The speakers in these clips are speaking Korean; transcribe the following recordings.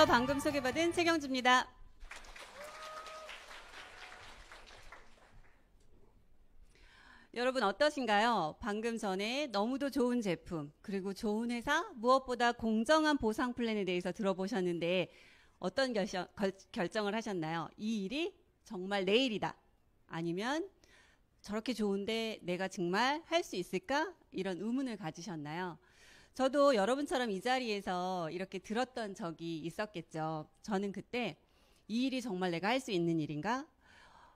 안녕하세요. 방금 소개받은 최경주입니다. 여러분 어떠신가요? 방금 전에 너무도 좋은 제품, 그리고 좋은 회사, 무엇보다 공정한 보상 플랜에 대해서 들어보셨는데 어떤 결정, 결정을 하셨나요? 이 일이 정말 내 일이다. 아니면 저렇게 좋은데 내가 정말 할 수 있을까? 이런 의문을 가지셨나요? 저도 여러분처럼 이 자리에서 이렇게 들었던 적이 있었겠죠. 저는 그때 이 일이 정말 내가 할 수 있는 일인가?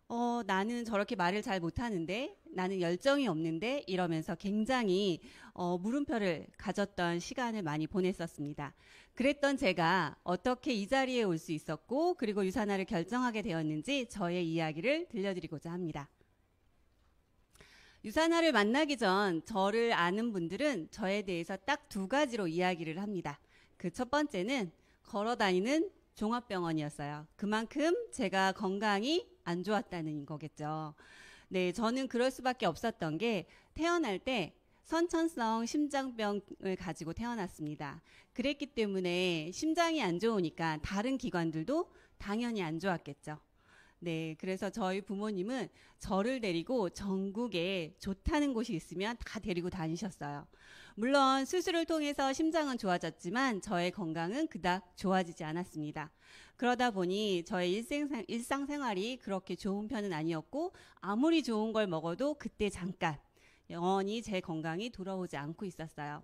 어, 나는 저렇게 말을 잘 못하는데, 나는 열정이 없는데, 이러면서 굉장히, 어, 물음표를 가졌던 시간을 많이 보냈었습니다. 그랬던 제가 어떻게 이 자리에 올 수 있었고, 그리고 유산화를 결정하게 되었는지 저의 이야기를 들려드리고자 합니다. 유산화를 만나기 전 저를 아는 분들은 저에 대해서 딱 두 가지로 이야기를 합니다. 그 첫 번째는 걸어 다니는 종합병원이었어요. 그만큼 제가 건강이 안 좋았다는 거겠죠. 네, 저는 그럴 수밖에 없었던 게 태어날 때 선천성 심장병을 가지고 태어났습니다. 그랬기 때문에 심장이 안 좋으니까 다른 기관들도 당연히 안 좋았겠죠. 네, 그래서 저희 부모님은 저를 데리고 전국에 좋다는 곳이 있으면 다 데리고 다니셨어요. 물론 수술을 통해서 심장은 좋아졌지만 저의 건강은 그닥 좋아지지 않았습니다. 그러다 보니 저의 일생, 일상생활이 그렇게 좋은 편은 아니었고 아무리 좋은 걸 먹어도 그때 잠깐 영원히 제 건강이 돌아오지 않고 있었어요.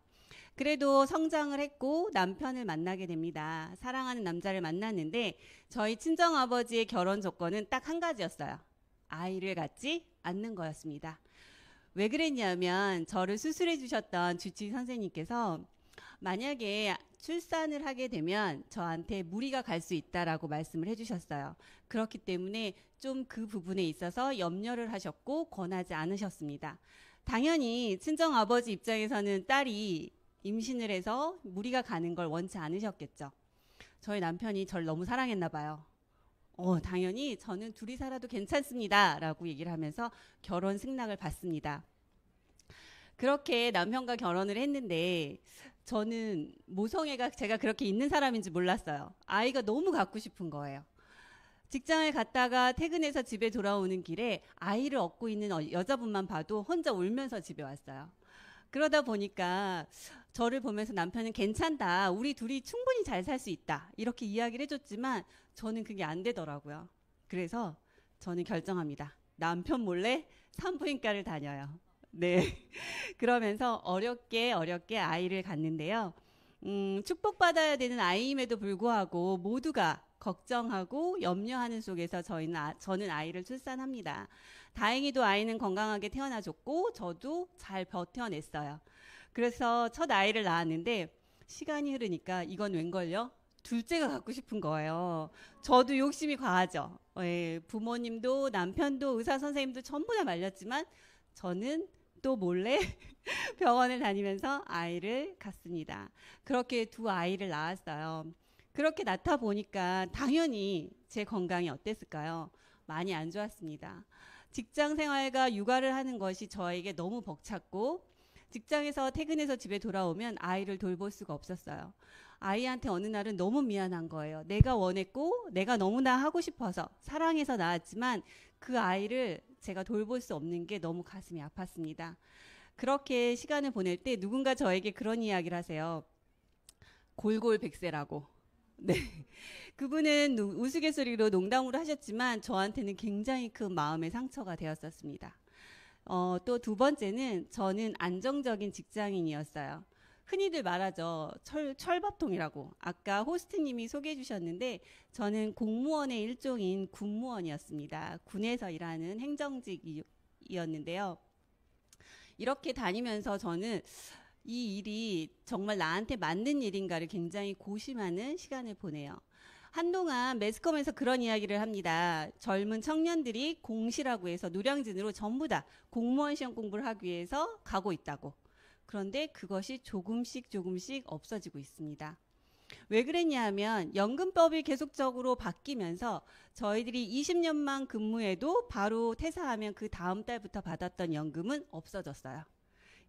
그래도 성장을 했고 남편을 만나게 됩니다. 사랑하는 남자를 만났는데 저희 친정 아버지의 결혼 조건은 딱 한 가지였어요. 아이를 갖지 않는 거였습니다. 왜 그랬냐면 저를 수술해 주셨던 주치 선생님께서 만약에 출산을 하게 되면 저한테 무리가 갈 수 있다라고 말씀을 해주셨어요. 그렇기 때문에 좀 그 부분에 있어서 염려를 하셨고 권하지 않으셨습니다. 당연히 친정 아버지 입장에서는 딸이 임신을 해서 무리가 가는 걸 원치 않으셨겠죠. 저희 남편이 저를 너무 사랑했나 봐요. 어, 당연히 저는 둘이 살아도 괜찮습니다. 라고 얘기를 하면서 결혼 승낙을 받습니다. 그렇게 남편과 결혼을 했는데 저는 모성애가 제가 그렇게 있는 사람인지 몰랐어요. 아이가 너무 갖고 싶은 거예요. 직장을 갔다가 퇴근해서 집에 돌아오는 길에 아이를 얻고 있는 어, 여자분만 봐도 혼자 울면서 집에 왔어요. 그러다 보니까 저를 보면서 남편은 괜찮다. 우리 둘이 충분히 잘 살 수 있다. 이렇게 이야기를 해줬지만 저는 그게 안 되더라고요. 그래서 저는 결정합니다. 남편 몰래 산부인과를 다녀요. 네. 그러면서 어렵게 어렵게 아이를 갖는데요. 음, 축복받아야 되는 아이임에도 불구하고 모두가 걱정하고 염려하는 속에서 저희는 아, 저는 아이를 출산합니다. 다행히도 아이는 건강하게 태어나줬고 저도 잘 버텨냈어요. 그래서 첫 아이를 낳았는데 시간이 흐르니까 이건 웬걸요? 둘째가 갖고 싶은 거예요. 저도 욕심이 과하죠. 예, 부모님도 남편도 의사 선생님도 전부 다 말렸지만 저는 또 몰래 병원을 다니면서 아이를 갖습니다. 그렇게 두 아이를 낳았어요. 그렇게 낳다 보니까 당연히 제 건강이 어땠을까요? 많이 안 좋았습니다. 직장 생활과 육아를 하는 것이 저에게 너무 벅찼고 직장에서 퇴근해서 집에 돌아오면 아이를 돌볼 수가 없었어요. 아이한테 어느 날은 너무 미안한 거예요. 내가 원했고 내가 너무나 하고 싶어서 사랑해서 낳았지만 그 아이를 제가 돌볼 수 없는 게 너무 가슴이 아팠습니다. 그렇게 시간을 보낼 때 누군가 저에게 그런 이야기를 하세요. 골골 백세라고. 네. 그분은 우스갯소리로 농담으로 하셨지만 저한테는 굉장히 큰 마음의 상처가 되었었습니다. 어, 또 두 번째는 저는 안정적인 직장인이었어요. 흔히들 말하죠. 철, 철밥통이라고. 아까 호스트님이 소개해 주셨는데 저는 공무원의 일종인 군무원이었습니다. 군에서 일하는 행정직이었는데요. 이렇게 다니면서 저는 이 일이 정말 나한테 맞는 일인가를 굉장히 고심하는 시간을 보내요. 한동안 매스컴에서 그런 이야기를 합니다. 젊은 청년들이 공시라고 해서 노량진으로 전부 다 공무원 시험 공부를 하기 위해서 가고 있다고. 그런데 그것이 조금씩 조금씩 없어지고 있습니다. 왜 그랬냐 하면 연금법이 계속적으로 바뀌면서 저희들이 20년만 근무해도 바로 퇴사하면 그 다음 달부터 받았던 연금은 없어졌어요.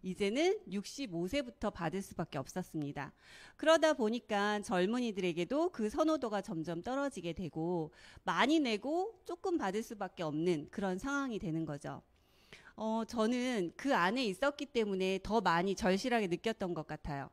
이제는 65세부터 받을 수밖에 없었습니다. 그러다 보니까 젊은이들에게도 그 선호도가 점점 떨어지게 되고 많이 내고 조금 받을 수밖에 없는 그런 상황이 되는 거죠. 어, 저는 그 안에 있었기 때문에 더 많이 절실하게 느꼈던 것 같아요.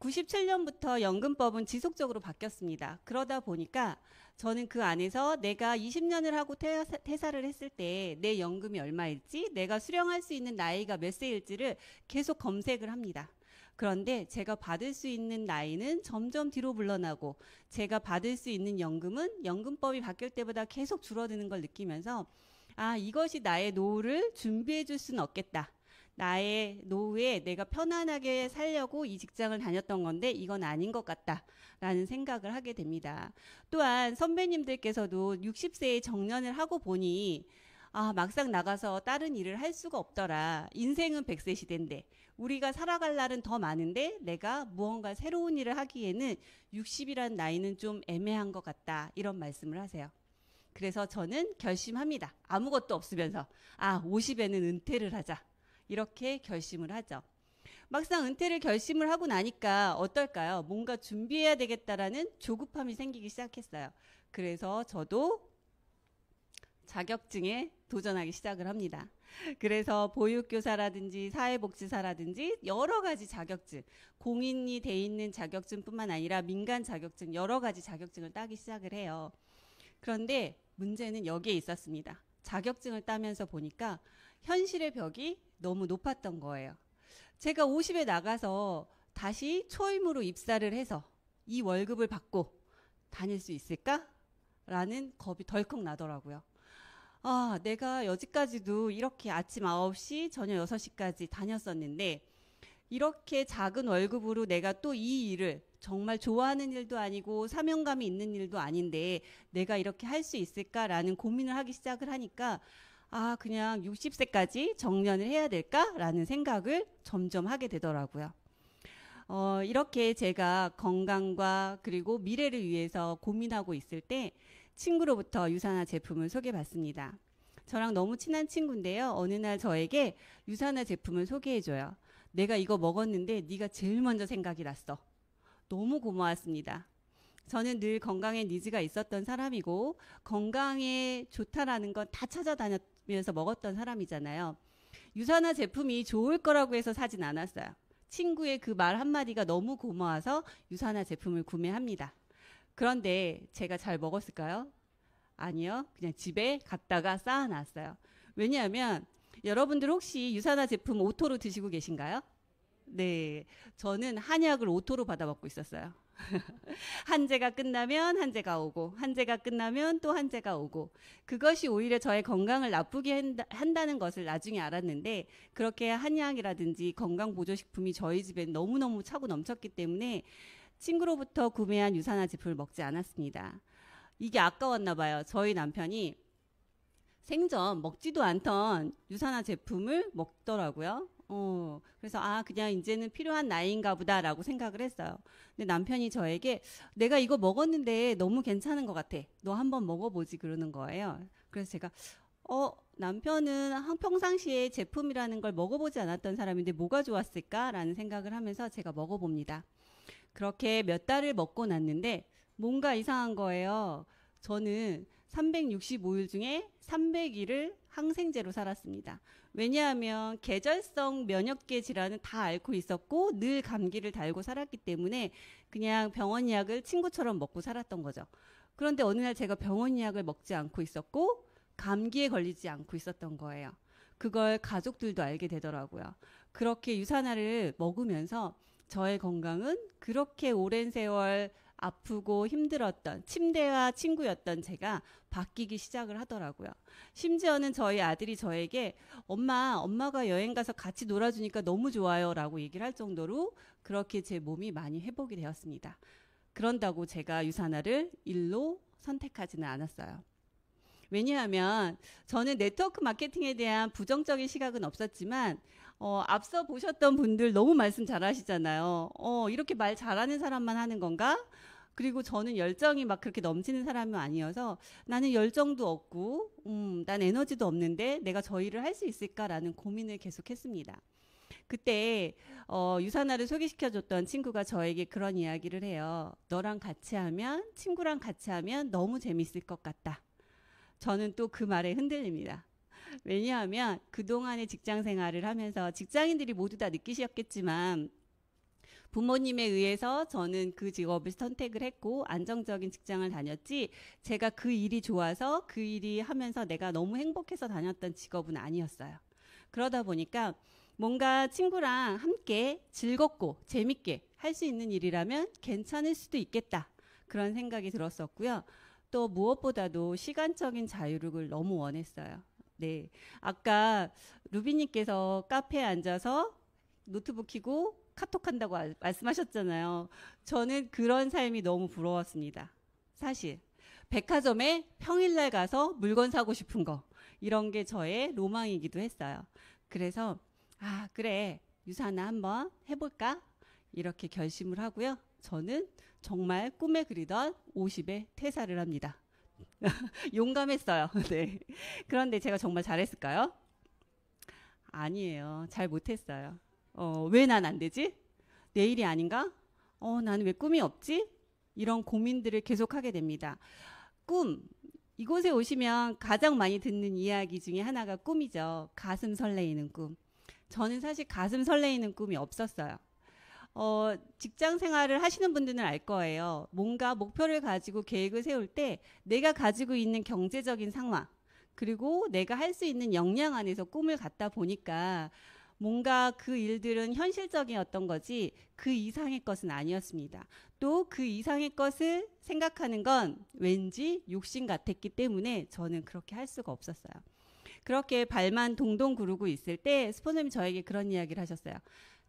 97년부터 연금법은 지속적으로 바뀌었습니다. 그러다 보니까 저는 그 안에서 내가 20년을 하고 퇴사, 를 했을 때 내 연금이 얼마일지, 내가 수령할 수 있는 나이가 몇 세일지를 계속 검색을 합니다. 그런데 제가 받을 수 있는 나이는 점점 뒤로 물러나고 제가 받을 수 있는 연금은 연금법이 바뀔 때보다 계속 줄어드는 걸 느끼면서 아, 이것이 나의 노후를 준비해 줄 수는 없겠다. 나의 노후에 내가 편안하게 살려고 이 직장을 다녔던 건데 이건 아닌 것 같다라는 생각을 하게 됩니다. 또한 선배님들께서도 60세에 정년을 하고 보니 아, 막상 나가서 다른 일을 할 수가 없더라. 인생은 100세 시대인데 우리가 살아갈 날은 더 많은데 내가 무언가 새로운 일을 하기에는 60이란 나이는 좀 애매한 것 같다. 이런 말씀을 하세요. 그래서 저는 결심합니다. 아무것도 없으면서 아, 50에는 은퇴를 하자. 이렇게 결심을 하죠. 막상 은퇴를 결심을 하고 나니까 어떨까요? 뭔가 준비해야 되겠다라는 조급함이 생기기 시작했어요. 그래서 저도 자격증에 도전하기 시작을 합니다. 그래서 보육교사라든지 사회복지사라든지 여러 가지 자격증, 공인이 돼 있는 자격증뿐만 아니라 민간 자격증 여러 가지 자격증을 따기 시작을 해요. 그런데 문제는 여기에 있었습니다. 자격증을 따면서 보니까 현실의 벽이 너무 높았던 거예요. 제가 50에 나가서 다시 초임으로 입사를 해서 이 월급을 받고 다닐 수 있을까? 라는 겁이 덜컥 나더라고요. 아, 내가 여지까지도 이렇게 아침 9시, 저녁 6시까지 다녔었는데, 이렇게 작은 월급으로 내가 또 이 일을 정말 좋아하는 일도 아니고 사명감이 있는 일도 아닌데 내가 이렇게 할 수 있을까라는 고민을 하기 시작을 하니까 아, 그냥 60세까지 정년을 해야 될까라는 생각을 점점 하게 되더라고요. 어, 이렇게 제가 건강과 그리고 미래를 위해서 고민하고 있을 때 친구로부터 유산화 제품을 소개받습니다. 저랑 너무 친한 친구인데요. 어느 날 저에게 유산화 제품을 소개해줘요. 내가 이거 먹었는데 네가 제일 먼저 생각이 났어. 너무 고마웠습니다. 저는 늘 건강에 니즈가 있었던 사람이고 건강에 좋다라는 건 다 찾아다니 면서 먹었던 사람이잖아요. 유사나 제품이 좋을 거라고 해서 사진 않았어요. 친구의 그 말 한마디가 너무 고마워서 유사나 제품을 구매합니다. 그런데 제가 잘 먹었을까요? 아니요. 그냥 집에 갖다가 쌓아놨어요. 왜냐하면 여러분들 혹시 유사나 제품 auto로 드시고 계신가요? 네. 저는 한약을 auto로 받아먹고 있었어요. 한 제가 끝나면 한 제가 오고 한 제가 끝나면 또 한 제가 오고 그것이 오히려 저의 건강을 나쁘게 한다 는 것을 나중에 알았는데 그렇게 한약이라든지 건강 보조식품이 저희 집에 너무너무 차고 넘쳤기 때문에 친구로부터 구매한 유산화 제품을 먹지 않았습니다. 이게 아까웠나 봐요. 저희 남편이 생전 먹지도 않던 유산화 제품을 먹더라고요. 어, 그래서 아, 그냥 이제는 필요한 나이인가 보다라고 생각을 했어요. 근데 남편이 저에게 내가 이거 먹었는데 너무 괜찮은 것 같아. 너 한번 먹어보지 그러는 거예요. 그래서 제가 어, 남편은 평상시에 제품이라는 걸 먹어보지 않았던 사람인데 뭐가 좋았을까라는 생각을 하면서 제가 먹어봅니다. 그렇게 몇 달을 먹고 났는데 뭔가 이상한 거예요. 저는 365일 중에 300일을 항생제로 살았습니다. 왜냐하면 계절성 면역계 질환은 다 앓고 있었고 늘 감기를 달고 살았기 때문에 그냥 병원 약을 친구처럼 먹고 살았던 거죠. 그런데 어느 날 제가 병원 약을 먹지 않고 있었고 감기에 걸리지 않고 있었던 거예요. 그걸 가족들도 알게 되더라고요. 그렇게 유산화를 먹으면서 저의 건강은 그렇게 오랜 세월 아프고 힘들었던 침대와 친구였던 제가 바뀌기 시작을 하더라고요. 심지어는 저희 아들이 저에게 엄마, 엄마가 여행 가서 같이 놀아주니까 너무 좋아요 라고 얘기를 할 정도로 그렇게 제 몸이 많이 회복이 되었습니다. 그런다고 제가 유산화를 일로 선택하지는 않았어요. 왜냐하면 저는 네트워크 마케팅에 대한 부정적인 시각은 없었지만 어, 앞서 보셨던 분들 너무 말씀 잘하시잖아요. 어, 이렇게 말 잘하는 사람만 하는 건가? 그리고 저는 열정이 막 그렇게 넘치는 사람은 아니어서 나는 열정도 없고, 음, 난 에너지도 없는데 내가 저 일을 할 수 있을까라는 고민을 계속 했습니다. 그때 어, 유산화를 소개시켜줬던 친구가 저에게 그런 이야기를 해요. 너랑 같이 하면 친구랑 같이 하면 너무 재밌을 것 같다. 저는 또 그 말에 흔들립니다. 왜냐하면 그동안의 직장 생활을 하면서 직장인들이 모두 다 느끼셨겠지만 부모님에 의해서 저는 그 직업을 선택을 했고 안정적인 직장을 다녔지 제가 그 일이 좋아서 그 일이 하면서 내가 너무 행복해서 다녔던 직업은 아니었어요. 그러다 보니까 뭔가 친구랑 함께 즐겁고 재밌게 할 수 있는 일이라면 괜찮을 수도 있겠다. 그런 생각이 들었었고요. 또 무엇보다도 시간적인 자유를 너무 원했어요. 네. 아까 루비님께서 카페에 앉아서 노트북 키고 카톡 한다고 말씀하셨잖아요. 저는 그런 삶이 너무 부러웠습니다. 사실. 백화점에 평일날 가서 물건 사고 싶은 거. 이런 게 저의 로망이기도 했어요. 그래서, 아, 그래. 유산나 한번 해볼까? 이렇게 결심을 하고요. 저는 정말 꿈에 그리던 50에 퇴사를 합니다. 용감했어요. 네. 그런데 제가 정말 잘했을까요? 아니에요. 잘 못했어요. 어, 왜 난 안 되지? 내일이 아닌가? 어, 나는 왜 꿈이 없지? 이런 고민들을 계속하게 됩니다. 꿈. 이곳에 오시면 가장 많이 듣는 이야기 중에 하나가 꿈이죠. 가슴 설레이는 꿈. 저는 사실 가슴 설레이는 꿈이 없었어요. 어, 직장 생활을 하시는 분들은 알 거예요. 뭔가 목표를 가지고 계획을 세울 때 내가 가지고 있는 경제적인 상황, 그리고 내가 할 수 있는 역량 안에서 꿈을 갖다 보니까 뭔가 그 일들은 현실적이었던 거지 그 이상의 것은 아니었습니다. 또 그 이상의 것을 생각하는 건 왠지 욕심 같았기 때문에 저는 그렇게 할 수가 없었어요. 그렇게 발만 동동 구르고 있을 때 스포너님 저에게 그런 이야기를 하셨어요.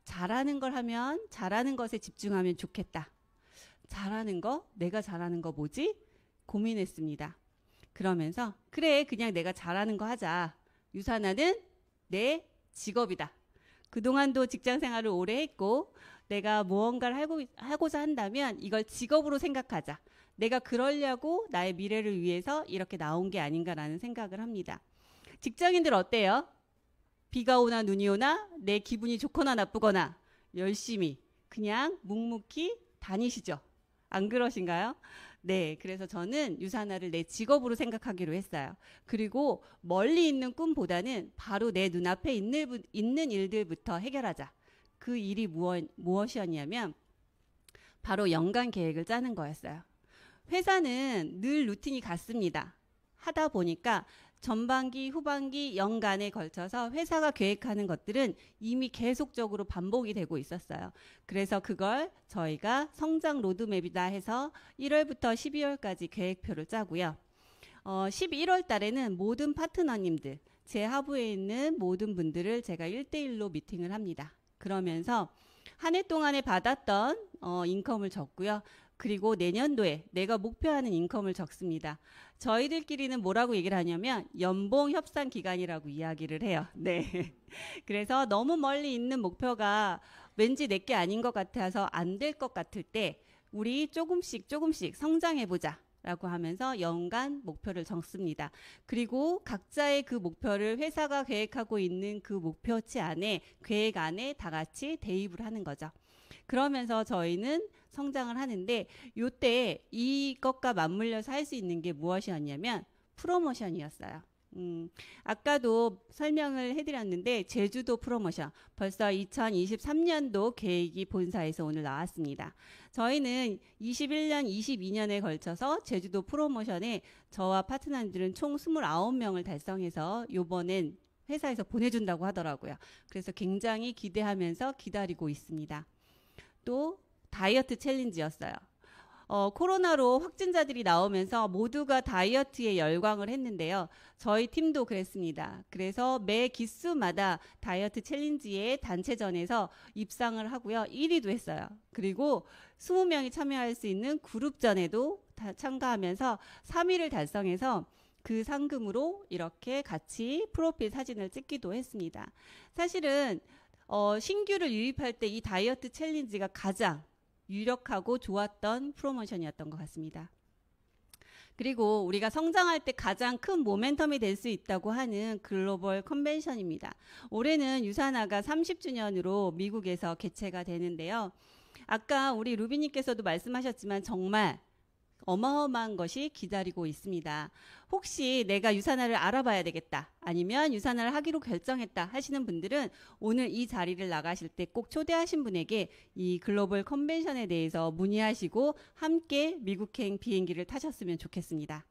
잘하는 걸 하면 잘하는 것에 집중하면 좋겠다. 잘하는 거? 내가 잘하는 거 뭐지? 고민했습니다. 그러면서 그래 그냥 내가 잘하는 거 하자. 유산화는 내 직업이다. 그동안도 직장 생활을 오래 했고 내가 무언가를 하고, 하고자 한다면 이걸 직업으로 생각하자. 내가 그러려고 나의 미래를 위해서 이렇게 나온 게 아닌가라는 생각을 합니다. 직장인들 어때요? 비가 오나 눈이 오나 내 기분이 좋거나 나쁘거나 열심히 그냥 묵묵히 다니시죠. 안 그러신가요? 네, 그래서 저는 유산화를 내 직업으로 생각하기로 했어요. 그리고 멀리 있는 꿈보다는 바로 내 눈앞에 있는, 있는 일들부터 해결하자. 그 일이 무엇, 무엇이었냐면 바로 연간 계획을 짜는 거였어요. 회사는 늘 루틴이 같습니다. 하다 보니까 전반기, 후반기, 연간에 걸쳐서 회사가 계획하는 것들은 이미 계속적으로 반복이 되고 있었어요. 그래서 그걸 저희가 성장 로드맵이다 해서 1월부터 12월까지 계획표를 짜고요. 어, 11월 달에는 모든 파트너님들, 제 하부에 있는 모든 분들을 제가 1대1로 미팅을 합니다. 그러면서 한 해 동안에 받았던 어, 인컴을 적고요. 그리고 내년도에 내가 목표하는 인컴을 적습니다. 저희들끼리는 뭐라고 얘기를 하냐면 연봉 협상 기간이라고 이야기를 해요. 네. 그래서 너무 멀리 있는 목표가 왠지 내게 아닌 것 같아서 안 될 것 같을 때 우리 조금씩 조금씩 성장해 보자. 라고 하면서 연간 목표를 적습니다. 그리고 각자의 그 목표를 회사가 계획하고 있는 그 목표치 안에 계획 안에 다 같이 대입을 하는 거죠. 그러면서 저희는 성장을 하는데 요때 이것과 맞물려서 할 수 있는 게 무엇이었냐면 프로모션이었어요. 음, 아까도 설명을 해드렸는데 제주도 프로모션 벌써 2023년도 계획이 본사에서 오늘 나왔습니다. 저희는 21년, 22년에 걸쳐서 제주도 프로모션에 저와 파트너들은 총 29명을 달성해서 요번엔 회사에서 보내준다고 하더라고요. 그래서 굉장히 기대하면서 기다리고 있습니다. 또 다이어트 챌린지였어요. 어, 코로나로 확진자들이 나오면서 모두가 다이어트에 열광을 했는데요. 저희 팀도 그랬습니다. 그래서 매 기수마다 다이어트 챌린지의 단체전에서 입상을 하고요. 1위도 했어요. 그리고 20명이 참여할 수 있는 그룹전에도 참가하면서 3위를 달성해서 그 상금으로 이렇게 같이 프로필 사진을 찍기도 했습니다. 사실은 어, 신규를 유입할 때 이 다이어트 챌린지가 가장 유력하고 좋았던 프로모션이었던 것 같습니다. 그리고 우리가 성장할 때 가장 큰 모멘텀이 될 수 있다고 하는 글로벌 컨벤션입니다. 올해는 유산화가 30주년으로 미국에서 개최가 되는데요. 아까 우리 루비님께서도 말씀하셨지만 정말 어마어마한 것이 기다리고 있습니다. 혹시 내가 유산화를 알아봐야 되겠다. 아니면 유산화를 하기로 결정했다 하시는 분들은 오늘 이 자리를 나가실 때 꼭 초대하신 분에게 이 글로벌 컨벤션에 대해서 문의하시고 함께 미국행 비행기를 타셨으면 좋겠습니다.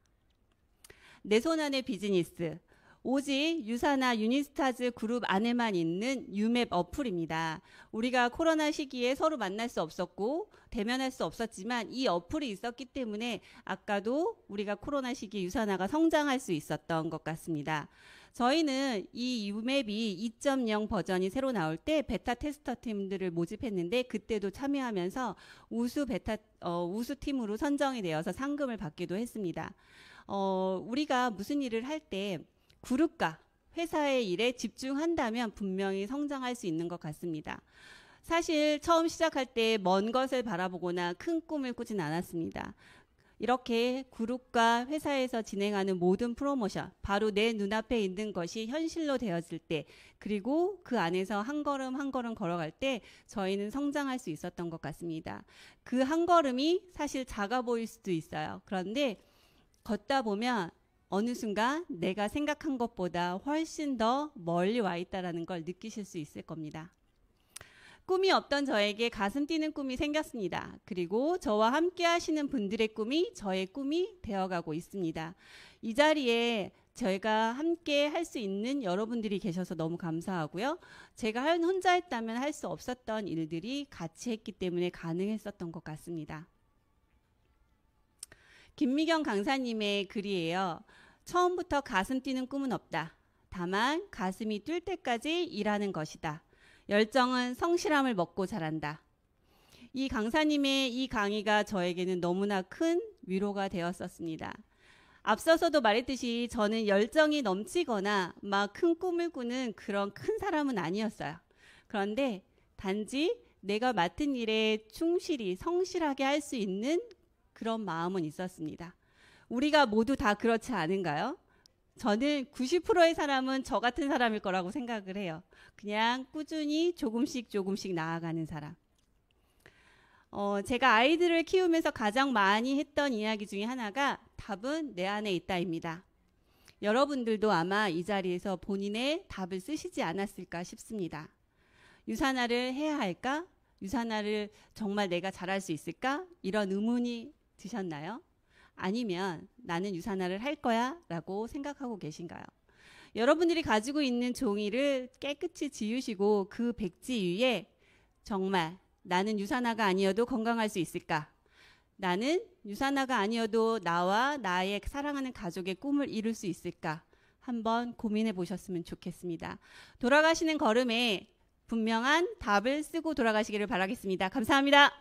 내 손 안의 비즈니스. 오직 유사나 유니스타즈 그룹 안에만 있는 유맵 어플입니다. 우리가 코로나 시기에 서로 만날 수 없었고 대면할 수 없었지만 이 어플이 있었기 때문에 아까도 우리가 코로나 시기 유사나가 성장할 수 있었던 것 같습니다. 저희는 이 유맵이 2.0 버전이 새로 나올 때 베타 테스터 팀들을 모집했는데 그때도 참여하면서 우수 베타 어, 우수 팀으로 선정이 되어서 상금을 받기도 했습니다. 어, 우리가 무슨 일을 할때 그룹과 회사의 일에 집중한다면 분명히 성장할 수 있는 것 같습니다. 사실 처음 시작할 때 먼 것을 바라보거나 큰 꿈을 꾸진 않았습니다. 이렇게 그룹과 회사에서 진행하는 모든 프로모션, 바로 내 눈앞에 있는 것이 현실로 되어질 때, 그리고 그 안에서 한 걸음 한 걸음 걸어갈 때 저희는 성장할 수 있었던 것 같습니다. 그 한 걸음이 사실 작아 보일 수도 있어요. 그런데 걷다 보면 어느 순간 내가 생각한 것보다 훨씬 더 멀리 와 있다라는 걸 느끼실 수 있을 겁니다. 꿈이 없던 저에게 가슴 뛰는 꿈이 생겼습니다. 그리고 저와 함께 하시는 분들의 꿈이 저의 꿈이 되어가고 있습니다. 이 자리에 저희가 함께 할 수 있는 여러분들이 계셔서 너무 감사하고요. 제가 혼자 했다면 할 수 없었던 일들이 같이 했기 때문에 가능했었던 것 같습니다. 김미경 강사님의 글이에요. 처음부터 가슴 뛰는 꿈은 없다. 다만 가슴이 뛸 때까지 일하는 것이다. 열정은 성실함을 먹고 자란다. 이 강사님의 이 강의가 저에게는 너무나 큰 위로가 되었었습니다. 앞서서도 말했듯이 저는 열정이 넘치거나 막 큰 꿈을 꾸는 그런 큰 사람은 아니었어요. 그런데 단지 내가 맡은 일에 충실히 성실하게 할 수 있는 그런 마음은 있었습니다. 우리가 모두 다 그렇지 않은가요? 저는 90%의 사람은 저 같은 사람일 거라고 생각을 해요. 그냥 꾸준히 조금씩 조금씩 나아가는 사람. 어, 제가 아이들을 키우면서 가장 많이 했던 이야기 중에 하나가 답은 내 안에 있다입니다. 여러분들도 아마 이 자리에서 본인의 답을 쓰시지 않았을까 싶습니다. 유산화를 해야 할까? 유산화를 정말 내가 잘할 수 있을까? 이런 의문이 드셨나요? 아니면 나는 유산화를 할 거야 라고 생각하고 계신가요? 여러분들이 가지고 있는 종이를 깨끗이 지우시고 그 백지 위에 정말 나는 유산화가 아니어도 건강할 수 있을까? 나는 유산화가 아니어도 나와 나의 사랑하는 가족의 꿈을 이룰 수 있을까? 한번 고민해 보셨으면 좋겠습니다. 돌아가시는 걸음에 분명한 답을 쓰고 돌아가시기를 바라겠습니다. 감사합니다.